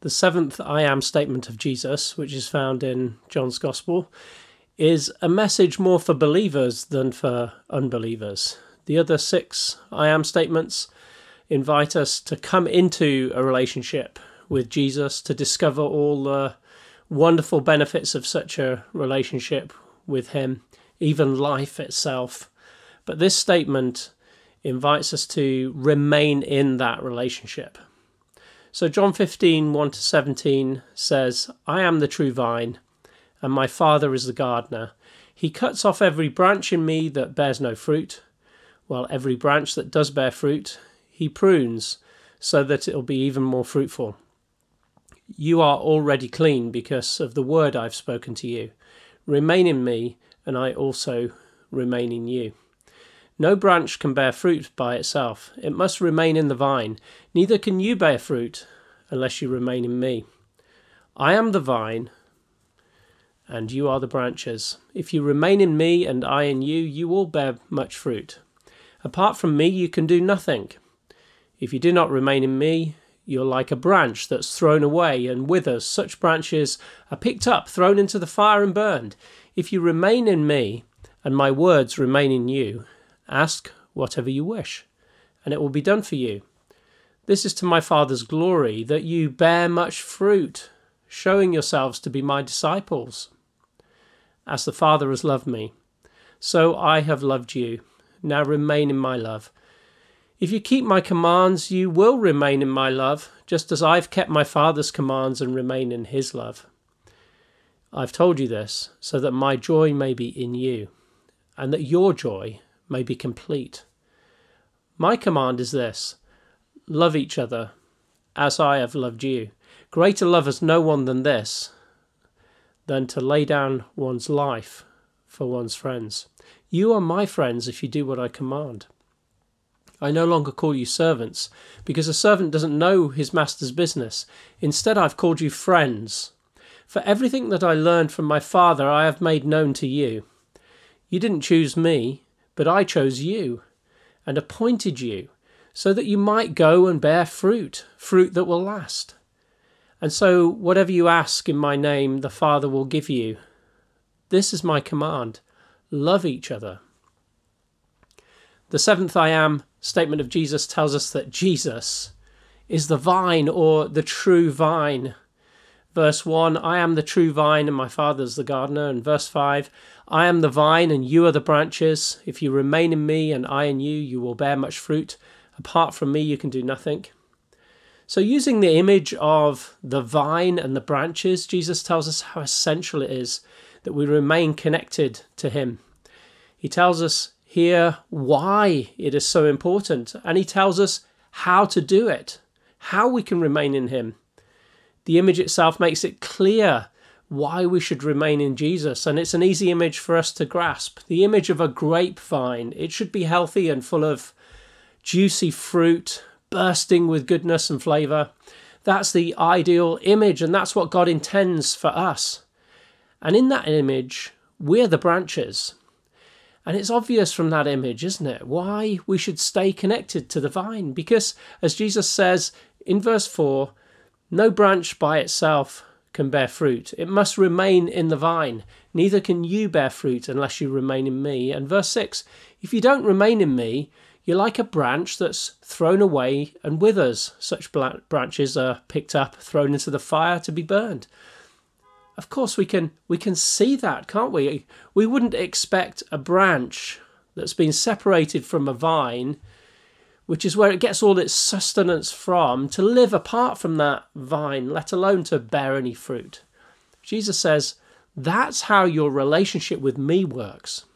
The seventh I am statement of Jesus, which is found in John's Gospel, is a message more for believers than for unbelievers. The other six I am statements invite us to come into a relationship with Jesus, to discover all the wonderful benefits of such a relationship with Him, even life itself. But this statement invites us to remain in that relationship. So, John 15 1 to 17 says, I am the true vine, and my Father is the gardener. He cuts off every branch in me that bears no fruit, while every branch that does bear fruit, he prunes so that it'll be even more fruitful. You are already clean because of the word I've spoken to you. Remain in me, and I also remain in you. No branch can bear fruit by itself, it must remain in the vine. Neither can you bear fruit unless you remain in me. I am the vine, and you are the branches. If you remain in me and I in you, you will bear much fruit. Apart from me, you can do nothing. If you do not remain in me, you're like a branch that's thrown away and withers. Such branches are picked up, thrown into the fire, and burned. If you remain in me, and my words remain in you, ask whatever you wish, and it will be done for you. This is to my Father's glory, that you bear much fruit, showing yourselves to be my disciples. As the Father has loved me, so I have loved you. Now remain in my love. If you keep my commands, you will remain in my love, just as I've kept my Father's commands and remain in his love. I've told you this so that my joy may be in you, and that your joy may be complete. My command is this love each other as I have loved you. Greater love has no one than this, than to lay down one's life for one's friends. You are my friends if you do what I command. I no longer call you servants, because a servant doesn't know his master's business. Instead, I've called you friends. For everything that I learned from my Father I have made known to you. You didn't choose me, but I chose you, and appointed you, so that you might go and bear fruit, fruit that will last. And so, whatever you ask in my name, the Father will give you. This is my command love each other. The seventh I am statement of Jesus tells us that Jesus is the vine or the true vine. Verse 1 I am the true vine, and my Father is the gardener. And verse 5 I am the vine, and you are the branches. If you remain in me, and I in you, you will bear much fruit. Apart from me, you can do nothing. So, using the image of the vine and the branches, Jesus tells us how essential it is that we remain connected to Him. He tells us here why it is so important, and he tells us how to do it, how we can remain in him. The image itself makes it clear why we should remain in Jesus, and it's an easy image for us to grasp. The image of a grapevine, it should be healthy and full of juicy fruit, bursting with goodness and flavour. That's the ideal image, and that's what God intends for us. And in that image, we're the branches. And it's obvious from that image, isn't it, why we should stay connected to the vine. Because, as Jesus says in verse 4, no branch by itself can bear fruit. It must remain in the vine. Neither can you bear fruit unless you remain in me. And verse 6 If you don't remain in me, you're like a branch that's thrown away and withers. Such branches are picked up, thrown into the fire to be burned. Of course we can we can see that can't we? We wouldn't expect a branch that's been separated from a vine which is where it gets all its sustenance from to live apart from that vine let alone to bear any fruit. Jesus says that's how your relationship with me works.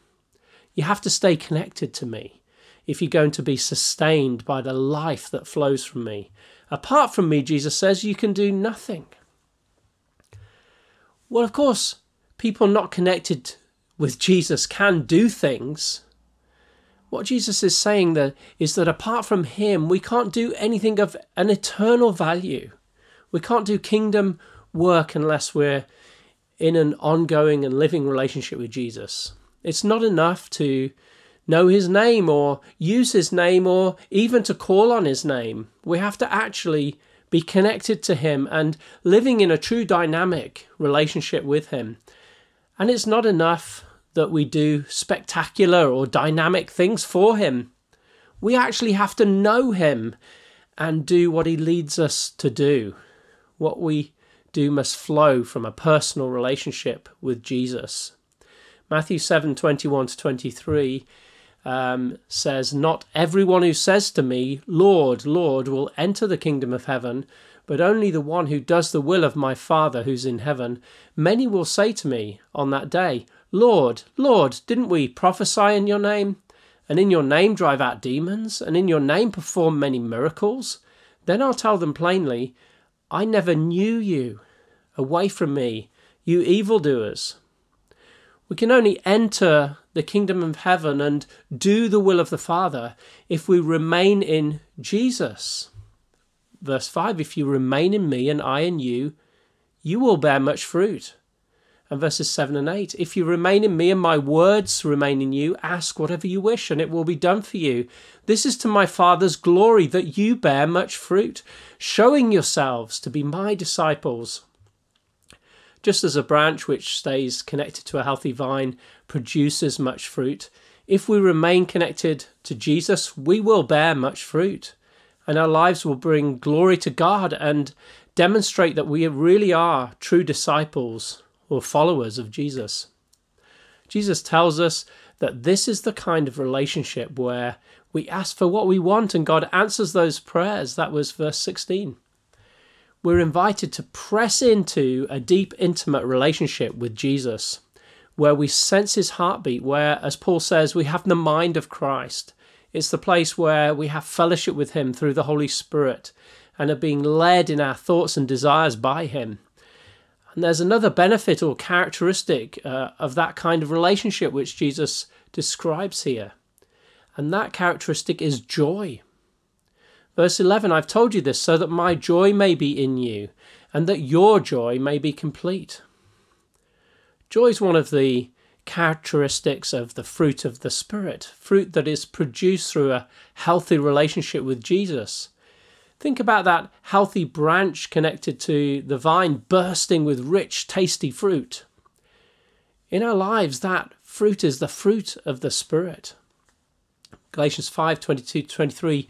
You have to stay connected to me if you're going to be sustained by the life that flows from me apart from me jesus says you can do nothing well, of course, people not connected with Jesus can do things. What Jesus is saying there is that apart from Him, we can't do anything of an eternal value. We can't do kingdom work unless we're in an ongoing and living relationship with Jesus. It's not enough to know His name or use His name or even to call on His name. We have to actually be connected to Him, and living in a true dynamic relationship with Him. And it's not enough that we do spectacular or dynamic things for Him. We actually have to know Him and do what He leads us to do. What we do must flow from a personal relationship with Jesus. Matthew 7 21 to 23 um, says, Not everyone who says to me, Lord, Lord, will enter the kingdom of heaven, but only the one who does the will of my Father who's in heaven. Many will say to me on that day, Lord, Lord, didn't we prophesy in your name? And in your name drive out demons? And in your name perform many miracles? Then I'll tell them plainly, I never knew you. Away from me, you evildoers. We can only enter the kingdom of heaven and do the will of the Father if we remain in Jesus. Verse 5 If you remain in me and I in you, you will bear much fruit. And verses 7 and 8 If you remain in me and my words remain in you, ask whatever you wish, and it will be done for you. This is to my Father's glory that you bear much fruit, showing yourselves to be my disciples. Just as a branch which stays connected to a healthy vine produces much fruit, if we remain connected to Jesus, we will bear much fruit. And our lives will bring glory to God and demonstrate that we really are true disciples or followers of Jesus. Jesus tells us that this is the kind of relationship where we ask for what we want and God answers those prayers. That was verse 16 we're invited to press into a deep, intimate relationship with Jesus, where we sense his heartbeat, where, as Paul says, we have the mind of Christ. It's the place where we have fellowship with him through the Holy Spirit and are being led in our thoughts and desires by him. And there's another benefit or characteristic uh, of that kind of relationship which Jesus describes here. And that characteristic is joy. Verse 11 I've told you this so that my joy may be in you, and that your joy may be complete. Joy is one of the characteristics of the fruit of the Spirit, fruit that is produced through a healthy relationship with Jesus. Think about that healthy branch connected to the vine bursting with rich, tasty fruit. In our lives, that fruit is the fruit of the Spirit. Galatians 5 22 23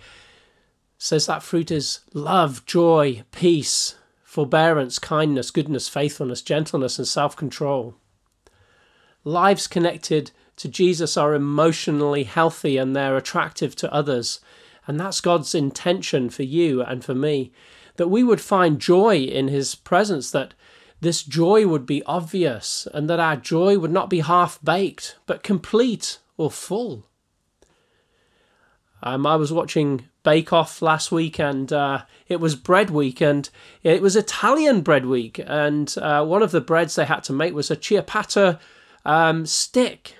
says that fruit is love, joy, peace, forbearance, kindness, goodness, faithfulness, gentleness, and self control. Lives connected to Jesus are emotionally healthy and they're attractive to others. And that's God's intention for you and for me that we would find joy in His presence, that this joy would be obvious, and that our joy would not be half baked, but complete or full. Um, I was watching Bake Off last week, and uh, it was bread week, and it was Italian bread week. And uh, one of the breads they had to make was a ciabatta um, stick.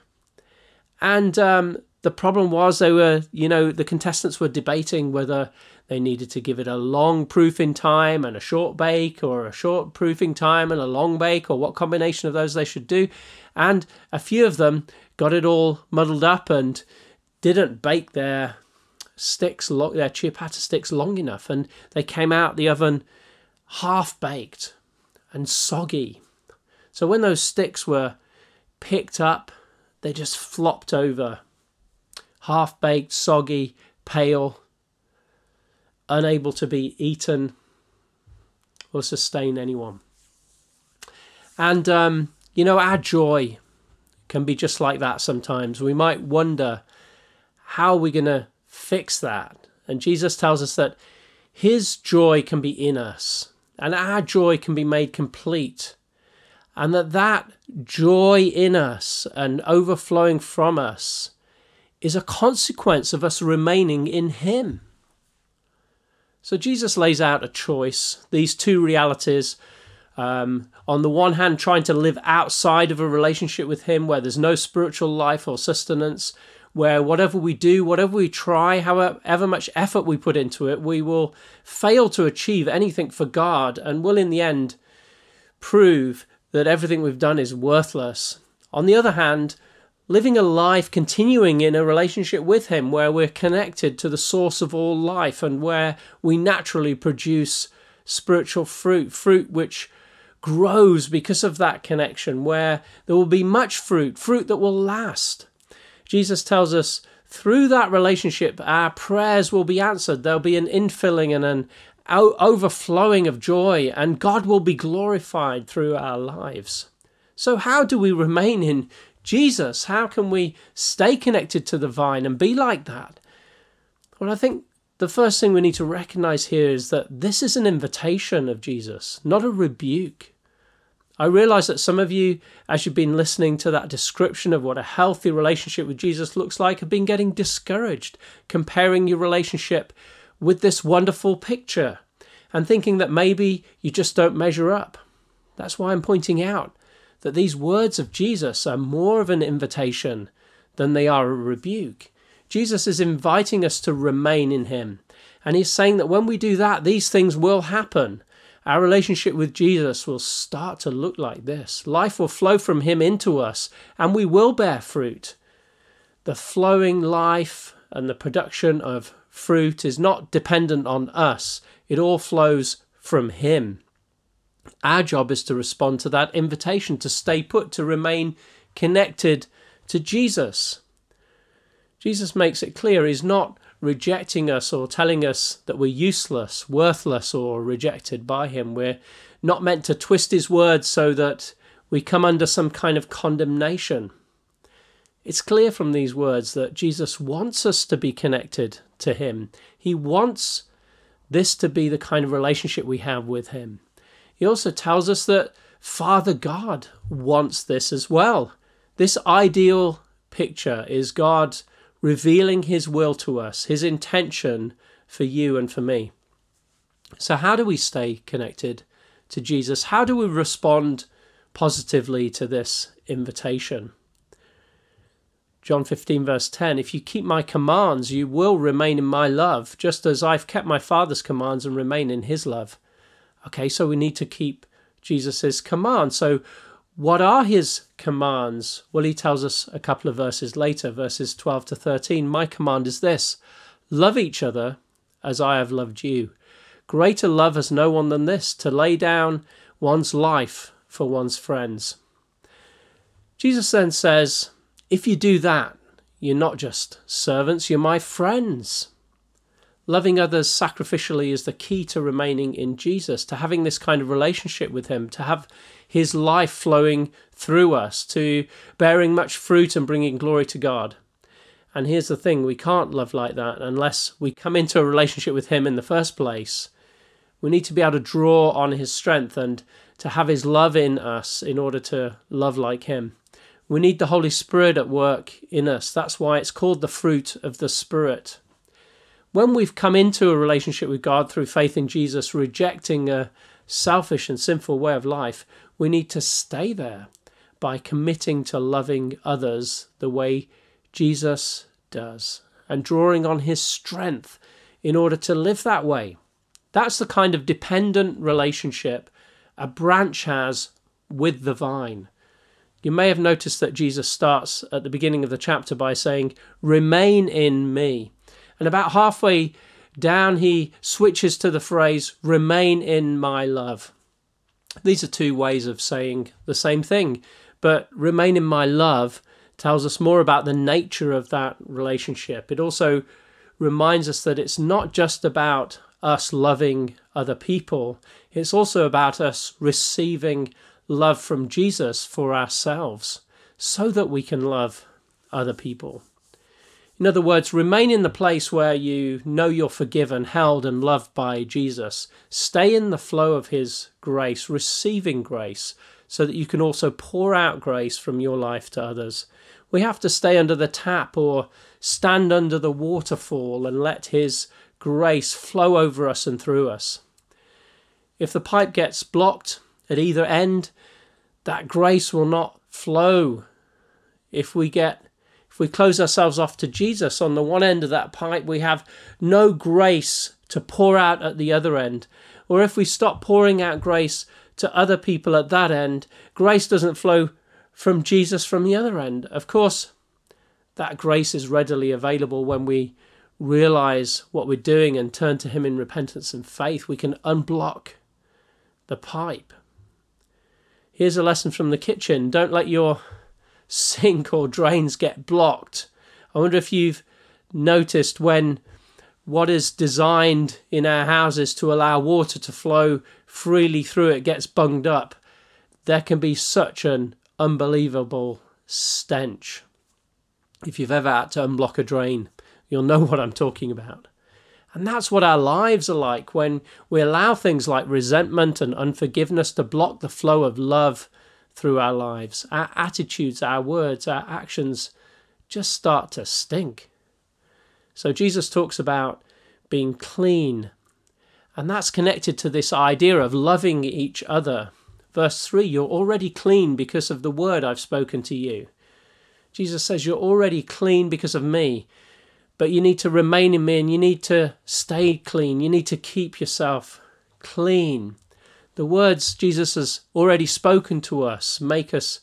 And um, the problem was they were, you know, the contestants were debating whether they needed to give it a long proofing time and a short bake, or a short proofing time and a long bake, or what combination of those they should do. And a few of them got it all muddled up and didn't bake their sticks, their ciabatta sticks long enough, and they came out the oven half baked and soggy. So when those sticks were picked up, they just flopped over. Half baked, soggy, pale, unable to be eaten or sustain anyone. And, um, you know, our joy can be just like that sometimes. We might wonder how are we going to fix that. And Jesus tells us that his joy can be in us and our joy can be made complete. And that that joy in us and overflowing from us is a consequence of us remaining in him. So Jesus lays out a choice, these two realities. Um, on the one hand, trying to live outside of a relationship with Him where there's no spiritual life or sustenance, where whatever we do, whatever we try, however much effort we put into it, we will fail to achieve anything for God and will in the end prove that everything we've done is worthless. On the other hand, living a life continuing in a relationship with Him where we're connected to the source of all life and where we naturally produce spiritual fruit, fruit which grows because of that connection, where there will be much fruit, fruit that will last. Jesus tells us through that relationship, our prayers will be answered. There'll be an infilling and an overflowing of joy, and God will be glorified through our lives. So, how do we remain in Jesus? How can we stay connected to the vine and be like that? Well, I think the first thing we need to recognize here is that this is an invitation of Jesus, not a rebuke. I realize that some of you, as you've been listening to that description of what a healthy relationship with Jesus looks like, have been getting discouraged, comparing your relationship with this wonderful picture and thinking that maybe you just don't measure up. That's why I'm pointing out that these words of Jesus are more of an invitation than they are a rebuke. Jesus is inviting us to remain in Him. And He's saying that when we do that, these things will happen. Our relationship with Jesus will start to look like this. Life will flow from Him into us, and we will bear fruit. The flowing life and the production of fruit is not dependent on us, it all flows from Him. Our job is to respond to that invitation to stay put, to remain connected to Jesus. Jesus makes it clear he's not rejecting us or telling us that we're useless, worthless, or rejected by him. We're not meant to twist his words so that we come under some kind of condemnation. It's clear from these words that Jesus wants us to be connected to him. He wants this to be the kind of relationship we have with him. He also tells us that Father God wants this as well. This ideal picture is God revealing his will to us, his intention for you and for me. So, how do we stay connected to Jesus? How do we respond positively to this invitation? John 15, verse 10 If you keep my commands, you will remain in my love, just as I've kept my Father's commands and remain in his love. Okay, so we need to keep Jesus' commands. So, what are his commands? Well, he tells us a couple of verses later, verses 12 to 13. My command is this love each other as I have loved you. Greater love has no one than this to lay down one's life for one's friends. Jesus then says, If you do that, you're not just servants, you're my friends. Loving others sacrificially is the key to remaining in Jesus, to having this kind of relationship with Him, to have his life flowing through us, to bearing much fruit and bringing glory to God. And here's the thing we can't love like that unless we come into a relationship with Him in the first place. We need to be able to draw on His strength and to have His love in us in order to love like Him. We need the Holy Spirit at work in us. That's why it's called the fruit of the Spirit. When we've come into a relationship with God through faith in Jesus, rejecting a selfish and sinful way of life, we need to stay there by committing to loving others the way Jesus does and drawing on his strength in order to live that way. That's the kind of dependent relationship a branch has with the vine. You may have noticed that Jesus starts at the beginning of the chapter by saying, Remain in me. And about halfway down, he switches to the phrase, remain in my love. These are two ways of saying the same thing, but remain in my love tells us more about the nature of that relationship. It also reminds us that it's not just about us loving other people, it's also about us receiving love from Jesus for ourselves so that we can love other people. In other words, remain in the place where you know you're forgiven, held, and loved by Jesus. Stay in the flow of His grace, receiving grace, so that you can also pour out grace from your life to others. We have to stay under the tap or stand under the waterfall and let His grace flow over us and through us. If the pipe gets blocked at either end, that grace will not flow. If we get if we close ourselves off to Jesus on the one end of that pipe, we have no grace to pour out at the other end. Or if we stop pouring out grace to other people at that end, grace doesn't flow from Jesus from the other end. Of course, that grace is readily available when we realize what we're doing and turn to Him in repentance and faith. We can unblock the pipe. Here's a lesson from the kitchen don't let your sink or drains get blocked. I wonder if you've noticed when what is designed in our houses to allow water to flow freely through it gets bunged up, there can be such an unbelievable stench. If you've ever had to unblock a drain, you'll know what I'm talking about. And that's what our lives are like when we allow things like resentment and unforgiveness to block the flow of love through our lives. Our attitudes, our words, our actions just start to stink. So Jesus talks about being clean, and that's connected to this idea of loving each other. Verse 3 You're already clean because of the word I've spoken to you. Jesus says, You're already clean because of me but you need to remain in me and you need to stay clean. You need to keep yourself clean. The words Jesus has already spoken to us make us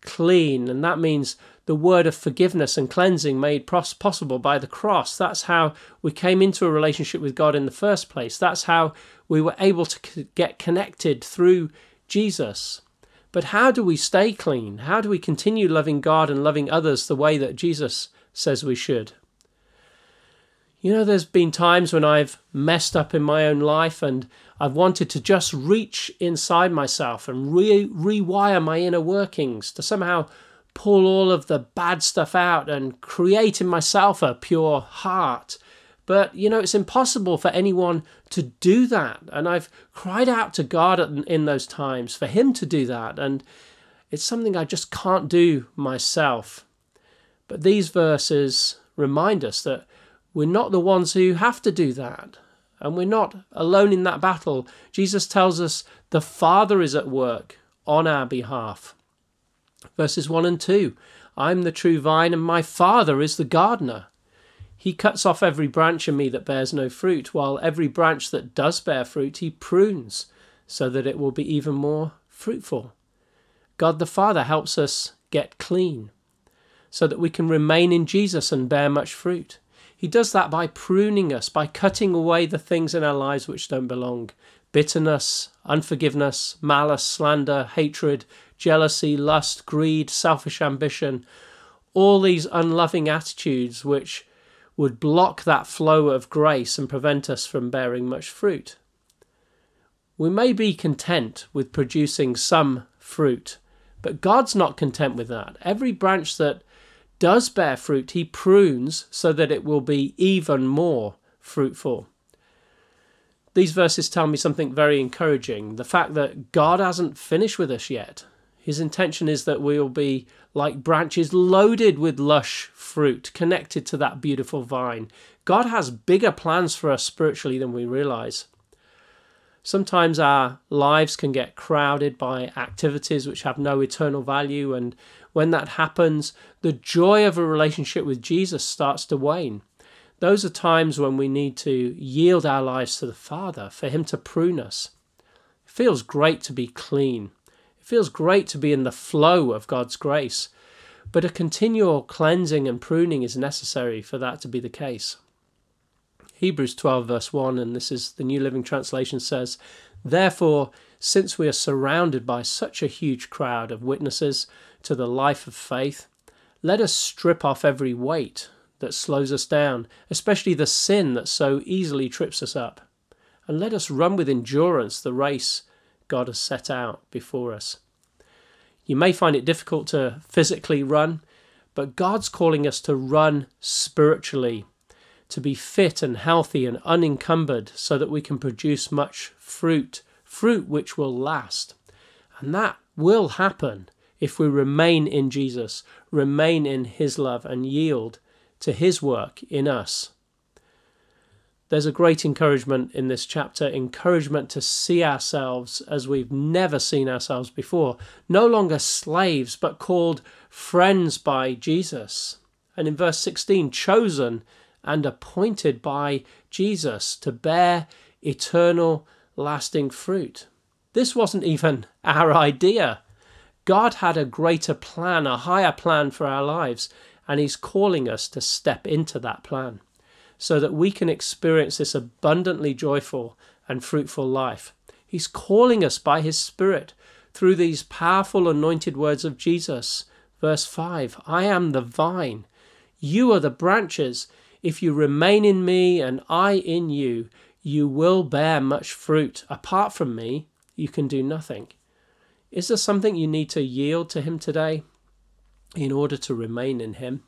clean, and that means the word of forgiveness and cleansing made possible by the cross. That's how we came into a relationship with God in the first place. That's how we were able to get connected through Jesus. But how do we stay clean? How do we continue loving God and loving others the way that Jesus says we should? You know, there's been times when I've messed up in my own life and I've wanted to just reach inside myself and re- rewire my inner workings to somehow pull all of the bad stuff out and create in myself a pure heart. But, you know, it's impossible for anyone to do that. And I've cried out to God in those times for Him to do that. And it's something I just can't do myself. But these verses remind us that we're not the ones who have to do that. And we're not alone in that battle. Jesus tells us the Father is at work on our behalf. Verses 1 and 2 I'm the true vine, and my Father is the gardener. He cuts off every branch in me that bears no fruit, while every branch that does bear fruit he prunes, so that it will be even more fruitful. God the Father helps us get clean, so that we can remain in Jesus and bear much fruit. He does that by pruning us, by cutting away the things in our lives which don't belong bitterness, unforgiveness, malice, slander, hatred, jealousy, lust, greed, selfish ambition, all these unloving attitudes which would block that flow of grace and prevent us from bearing much fruit. We may be content with producing some fruit, but God's not content with that. Every branch that does bear fruit, he prunes so that it will be even more fruitful. These verses tell me something very encouraging the fact that God hasn't finished with us yet. His intention is that we will be like branches loaded with lush fruit, connected to that beautiful vine. God has bigger plans for us spiritually than we realize. Sometimes our lives can get crowded by activities which have no eternal value, and when that happens, the joy of a relationship with Jesus starts to wane. Those are times when we need to yield our lives to the Father for Him to prune us. It feels great to be clean. It feels great to be in the flow of God's grace. But a continual cleansing and pruning is necessary for that to be the case. Hebrews 12, verse 1, and this is the New Living Translation says, Therefore, since we are surrounded by such a huge crowd of witnesses to the life of faith, let us strip off every weight that slows us down, especially the sin that so easily trips us up, and let us run with endurance the race God has set out before us. You may find it difficult to physically run, but God's calling us to run spiritually to be fit and healthy and unencumbered so that we can produce much fruit, fruit which will last. And that will happen if we remain in Jesus, remain in His love, and yield to His work in us. There's a great encouragement in this chapter encouragement to see ourselves as we've never seen ourselves before, no longer slaves, but called friends by Jesus. And in verse 16, chosen and appointed by Jesus to bear eternal, lasting fruit. This wasn't even our idea. God had a greater plan, a higher plan for our lives, and He's calling us to step into that plan so that we can experience this abundantly joyful and fruitful life. He's calling us by His Spirit through these powerful anointed words of Jesus. Verse 5 I am the vine, you are the branches. If you remain in me and I in you, you will bear much fruit. Apart from me, you can do nothing. Is there something you need to yield to Him today in order to remain in Him?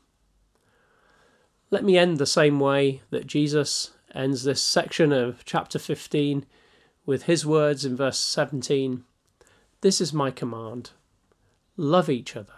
Let me end the same way that Jesus ends this section of chapter 15 with His words in verse 17 This is my command love each other